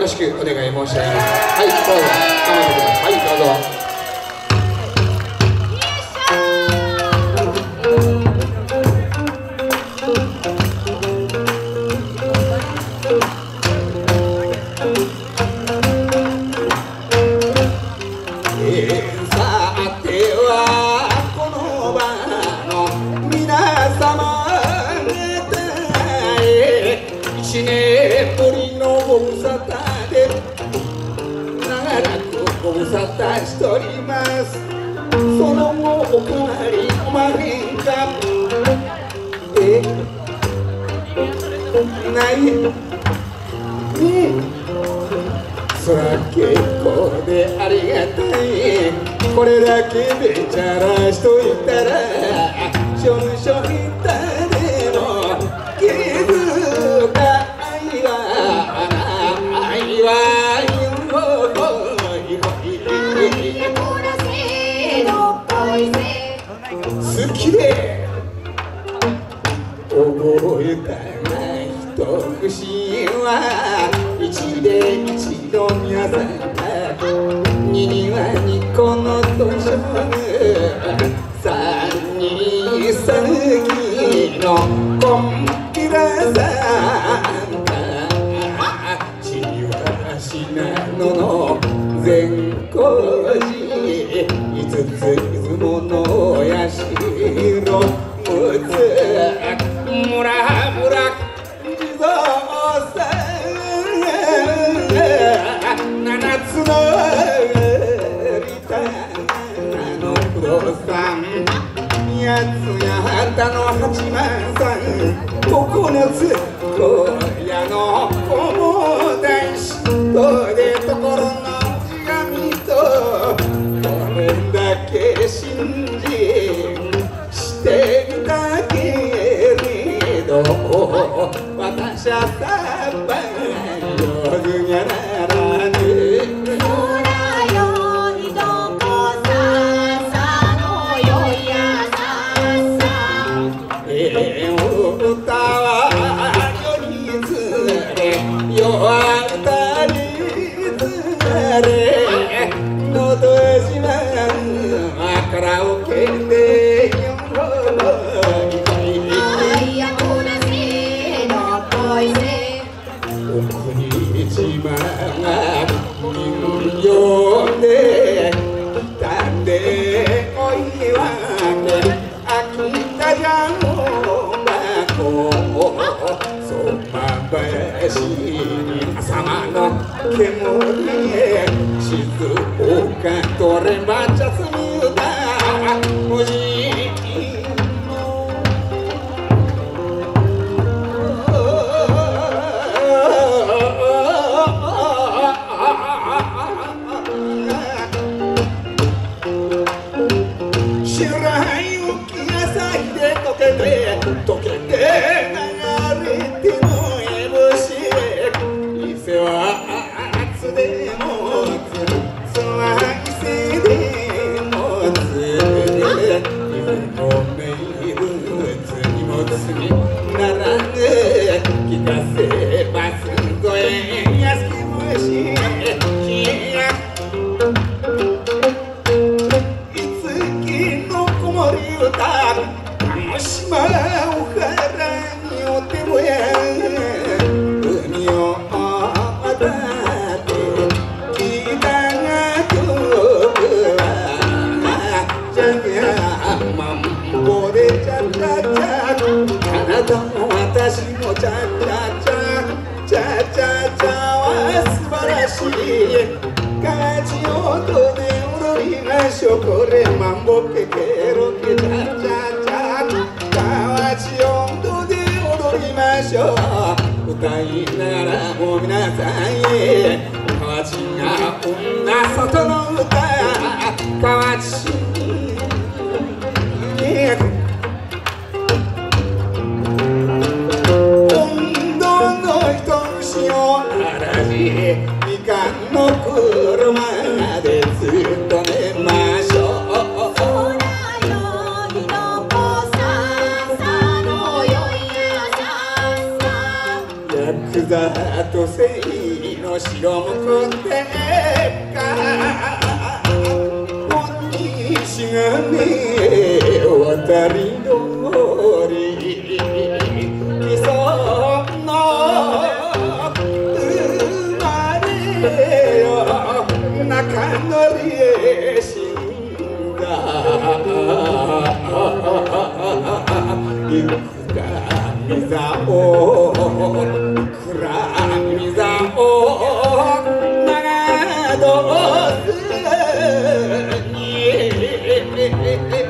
よろしくお願い申し上げます。はいどうぞ。はいどうぞ。しとります。その後おかりおまへんかえない。えそら結構でありがたい。これだけでチャラしといたらしょんしょ好きで覚えたな一節は一で一。常夏今夜の思いとで心の鏡とこれだけ信じしてみたけれど私はけもね静岡とればちゃすむだおじいのんらおみなさい河内が女外の歌河内ざとせいの白むくってか。本にしがみ渡り通り基礎の生まれよ。中乗りへ死んだ。行くかざをおくら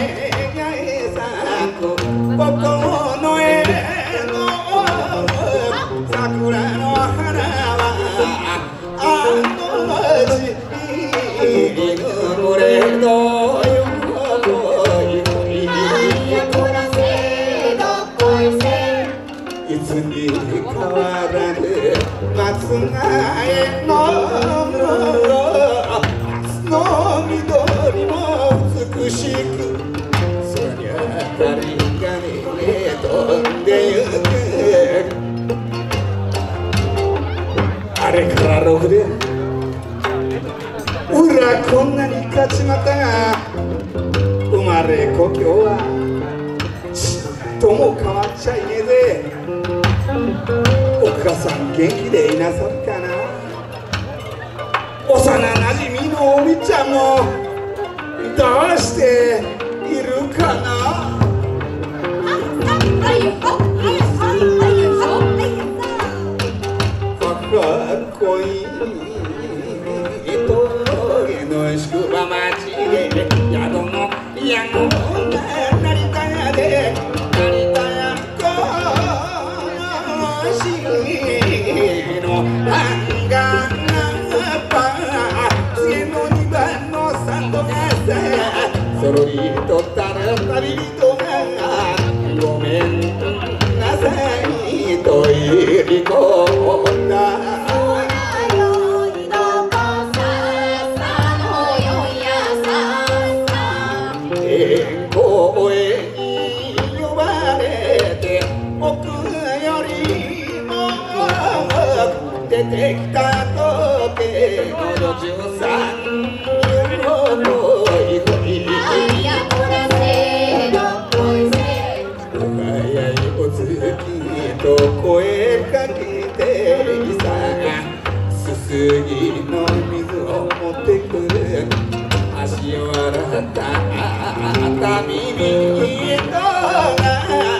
花へがえ咲くここの絵でゆくあれから6年。うらこんなに勝ちまったが生まれ故郷はちっとも変わっちゃいねえぜ。お母さん元気でいなさるかな。幼なじみのおみちゃんもどうしているかな。そかっこいい峠の宿場町で宿のやんが成田で成田屋この半がパ次の二番の里がさそろりとたら旅人がごめんなさいと言い込ん出てきた時の十三の恋恋早いお月と声かけていさす。すぎの水を持ってくる足を洗った旅人が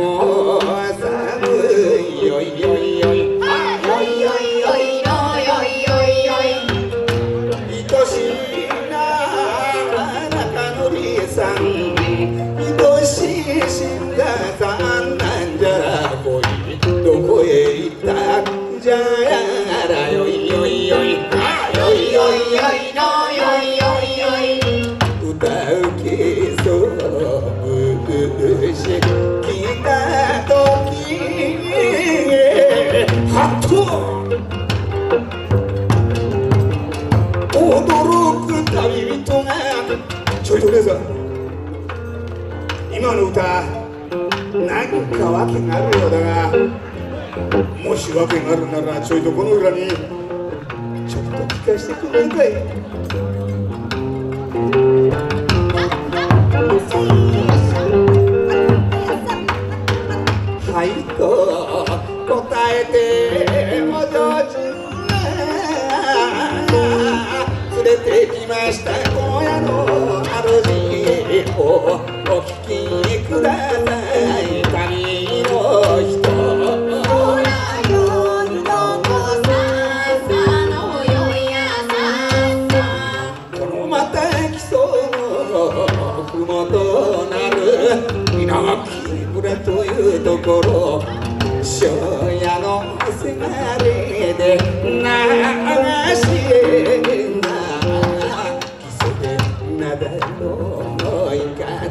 되고 かわけがあるようだがもしわけがあるならちょいとこの裏にちょっと聞かせてくれんいかい？と答えて。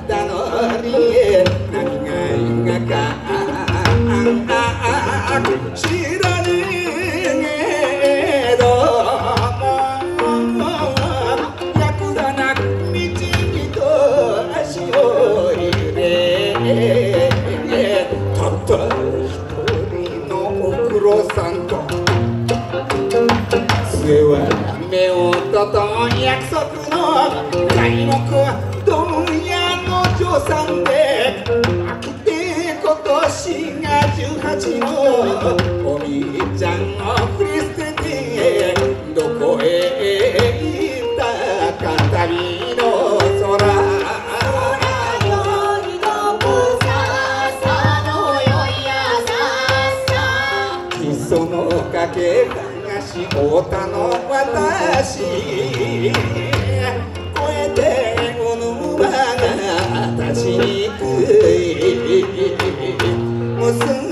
That. 今年が18のおみーちゃんを振り捨ててどこへ行ったかりの空そのかけがしおたの私越えてこの馬が立ちにくい Deus.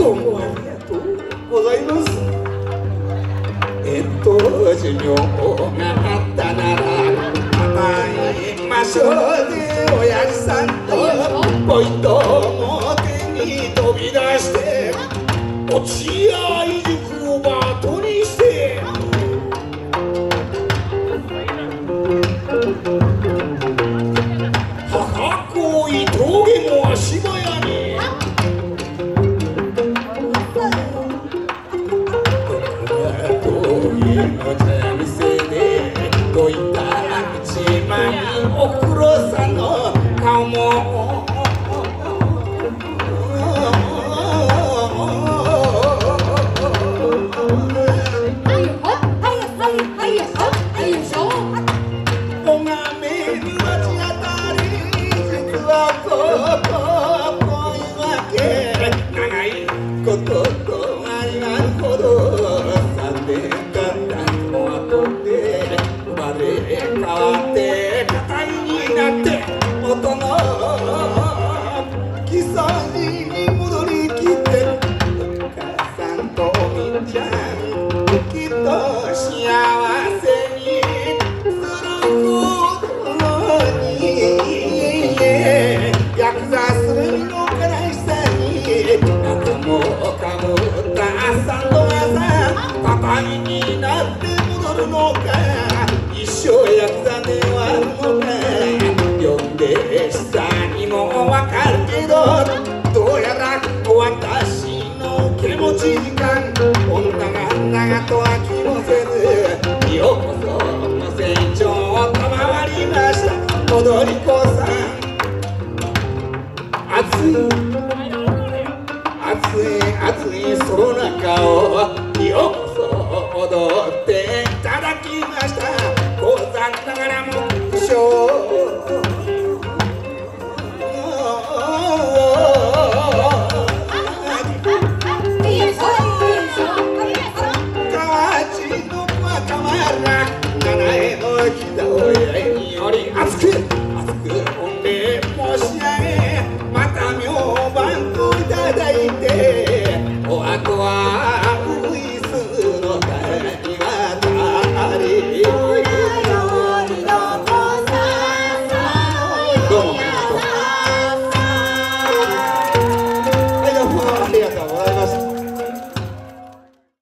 どうもありがとうございます。えっと授業があったなら会いましょうね。おやじさんとポイントを手に飛び出して落ち合い Amen. 嬉しさにもわかるけどどうやら私の気持ち時間女が長と飽きもせずようこその成長を賜りました。踊り